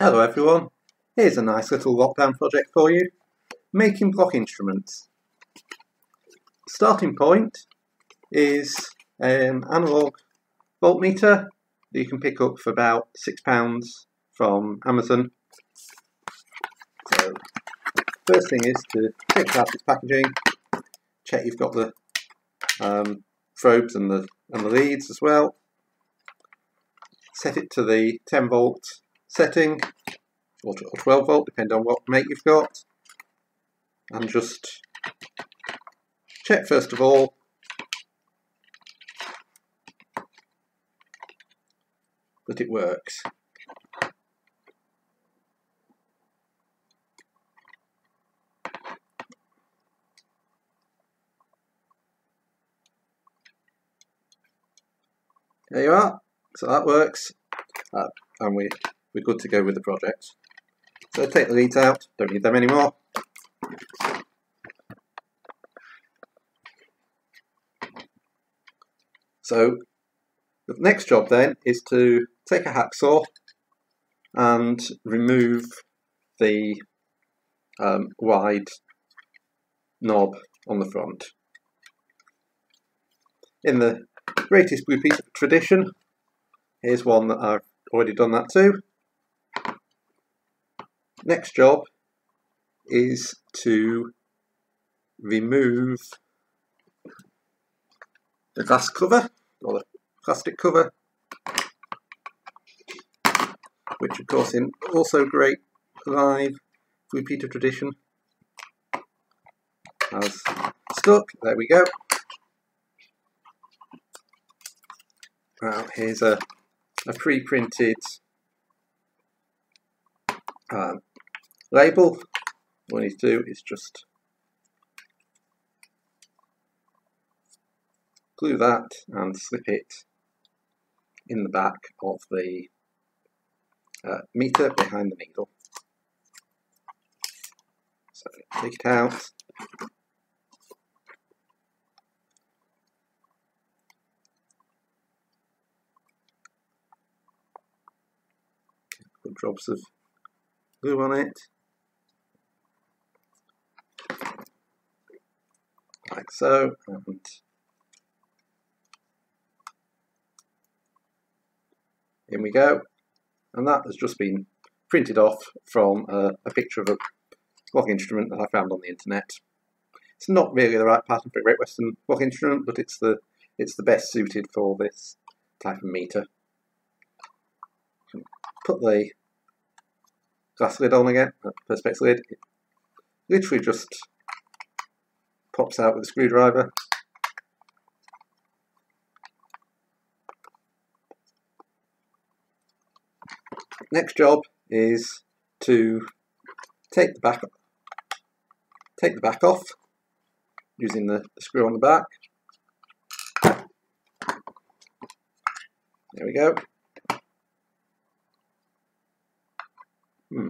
Hello everyone, here's a nice little lockdown project for you, making block instruments. Starting point is an analogue voltmeter that you can pick up for about £6 from Amazon. So first thing is to take out its packaging, check you've got the um, probes and the, and the leads as well. Set it to the 10 volt setting or 12 volt depending on what make you've got and just check first of all that it works. There you are. So that works. Uh, and we, we're good to go with the project. So take the leads out, don't need them anymore. So the next job then is to take a hacksaw and remove the um, wide knob on the front. In the greatest Blue Peter tradition, here's one that I've already done that too. Next job is to remove the glass cover or the plastic cover which of course in also great Blue Peter tradition has stuck. There we go. Now here's a, a pre-printed um, label. What you need to do is just glue that and slip it in the back of the uh, meter behind the needle. So take it out. Put drops of glue on it. Like so, and in we go and that has just been printed off from a, picture of a block instrument that I found on the internet. It's not really the right pattern for a Great Western block instrument, but it's the it's the best suited for this type of meter. Put the glass lid on again, uh, perspex lid. It literally just pops out with a screwdriver next job is to take the back take the back off using the, screw on the back. There we go. Hmm.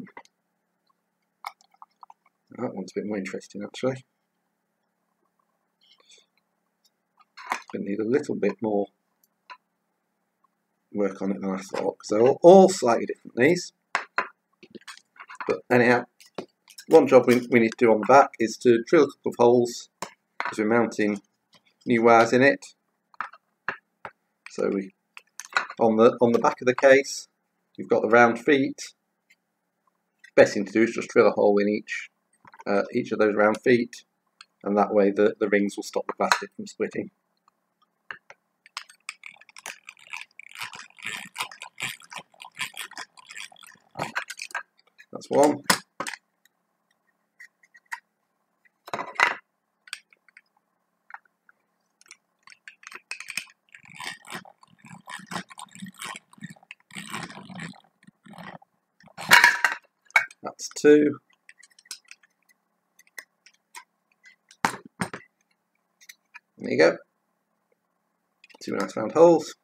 That one's a bit more interesting actually. Going need a little bit more work on it than I thought because they're all, all slightly different these. But anyhow, one job we, we need to do on the back is to drill a couple of holes because we're mounting new wires in it. So we on the on the back of the case you've got the round feet. Best thing to do is just drill a hole in each uh, each of those round feet and that way the, the rings will stop the plastic from splitting. One. That's two. There you go. Two nice round holes.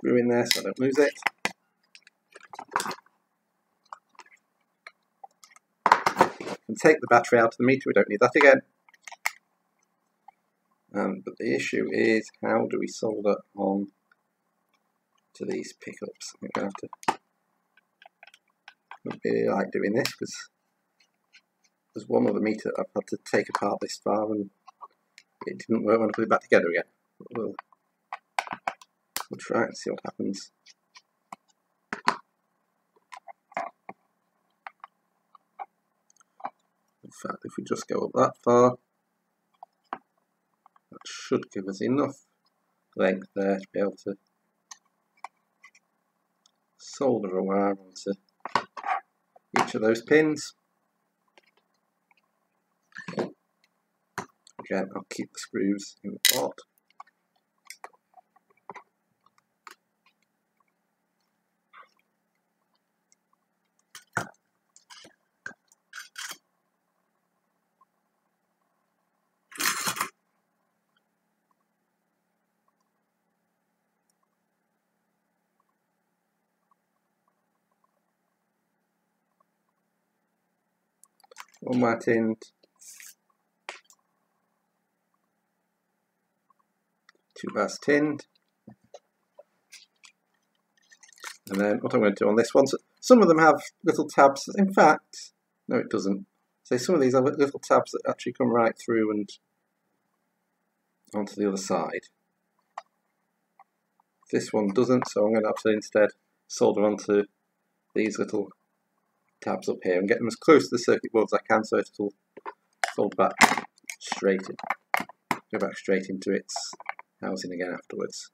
Screw in there so I don't lose it. And take the battery out of the meter, we don't need that again. Um, but the issue is how do we solder on to these pickups. I'm going to have to. Don't really like doing this because there's one other meter I've had to take apart this far and it didn't work when I put it back together again. But we'll, we'll try and see what happens. In fact, if we just go up that far, that should give us enough length there to be able to solder a wire onto each of those pins. Again, I'll keep the screws in the pot. One more tinned. Two bars tinned. And then what I'm going to do on this one, so some of them have little tabs. In fact, no it doesn't. So some of these have little tabs that actually come right through and onto the other side. This one doesn't, so I'm going to have to instead solder onto these little tabs up here and get them as close to the circuit board as I can so it'll fold back straight in, go back straight into its housing again afterwards.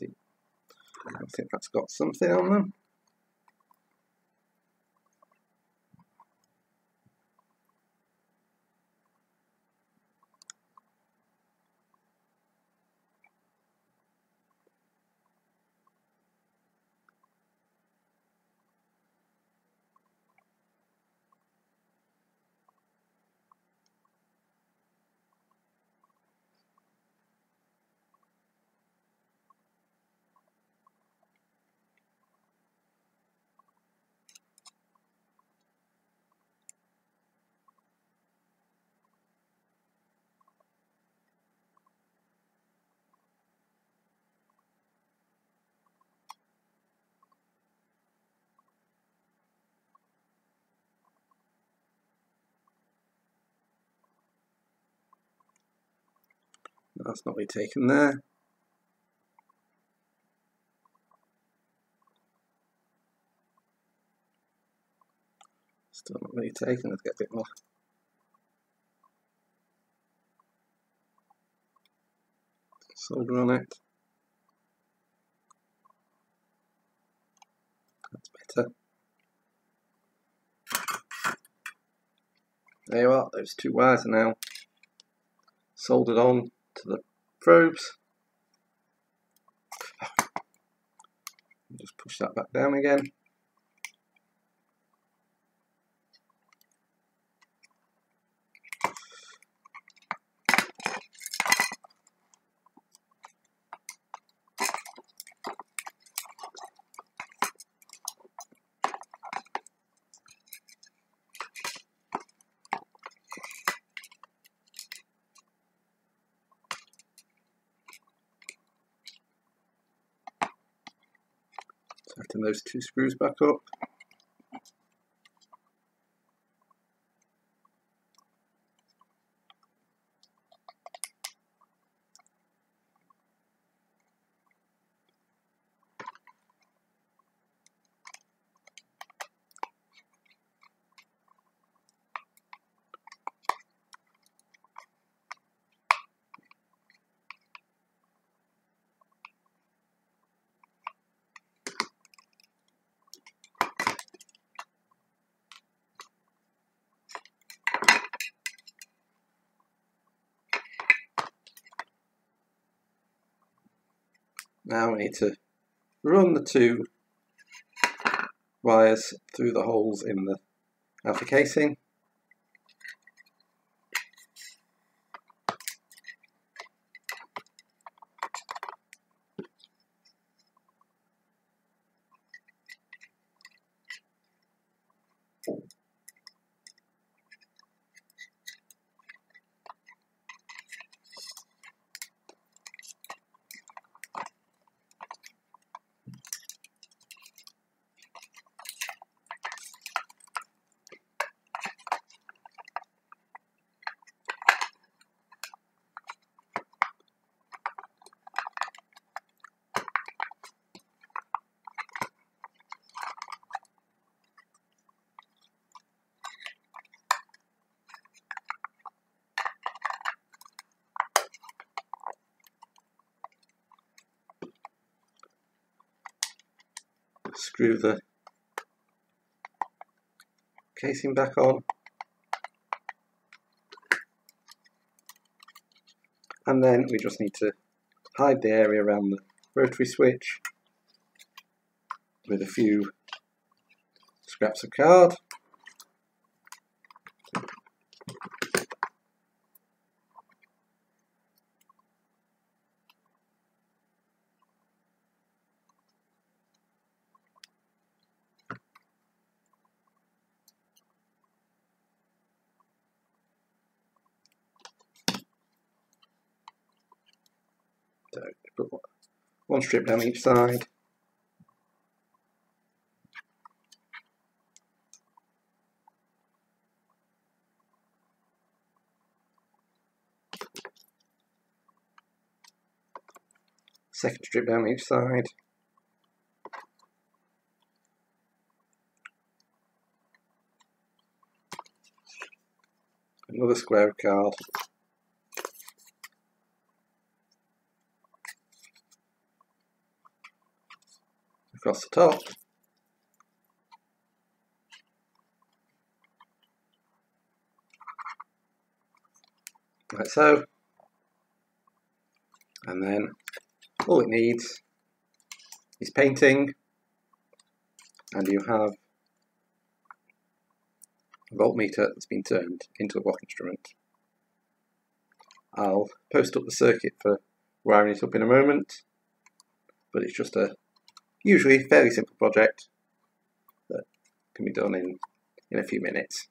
I think that's got something on them. That's not really taken there. Still not really taken, let's get a bit more. Solder on it. That's better. There you are, those two wires are now soldered on to the probes. Just push that back down again. Tighten those two screws back up. Now we need to run the two wires through the holes in the outer casing screw the casing back on. And then we just need to hide the area around the rotary switch with a few scraps of card. So put one strip down each side. Second strip down each side. Another square of card. Across the top. Like so. And then all it needs is painting and you have a voltmeter that's been turned into a block instrument. I'll post up the circuit for wiring it up in a moment, but it's just a usually fairly simple project that can be done in, in a few minutes.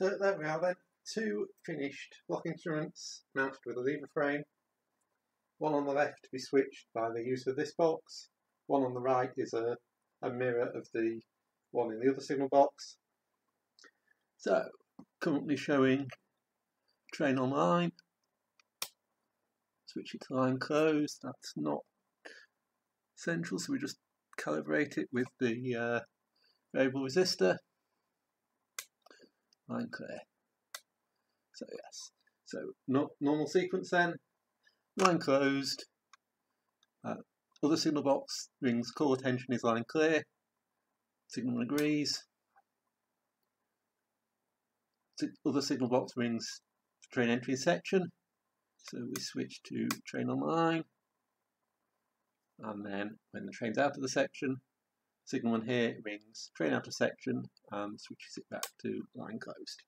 So there we are then, two finished block instruments mounted with a lever frame one on the left to be switched by the use of this box. One on the right is a, a mirror of the one in the other signal box. So, currently showing train on line. Switch it to line closed. That's not central, so we just calibrate it with the uh, variable resistor. Line clear. So yes. So no, normal sequence then. Line closed. Uh, other signal box rings call attention is line clear. Signal agrees. Other signal box rings train entry section. So we switch to train on line. And then when the train's out of the section, signal one here rings train out of section and switches it back to line closed.